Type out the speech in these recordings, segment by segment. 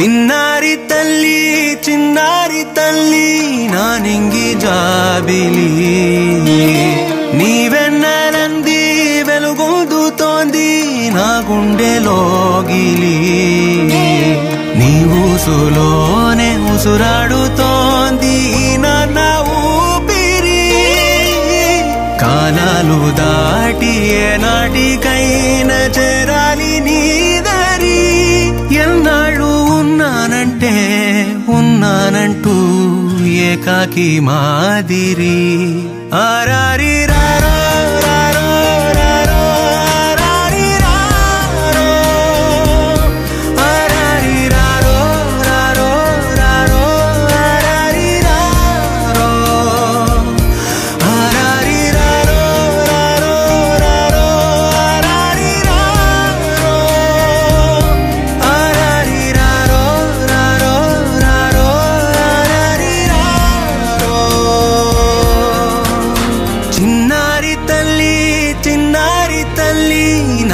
చిన్నారి తల్లి చిన్నారి తల్లి నా నింగి జాబిలి. నీవెన్నరంది వెలుగొందుతోంది నా గుండెలోగిలి నీ ఊసులోనే ఉసురాడుతోంది నా ఊపిరి. కాలాలు దాటి ఏనాటికైనా చేరాలి నీ ఉన్నానంటూ ఏకాకి మాదిరి. ఆరారి రా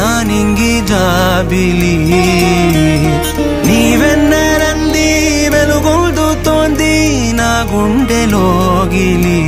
నా నింగి జాబిలి నీవెన్నరంది వెలుగొందుతోంది నా గుండెలోగిలి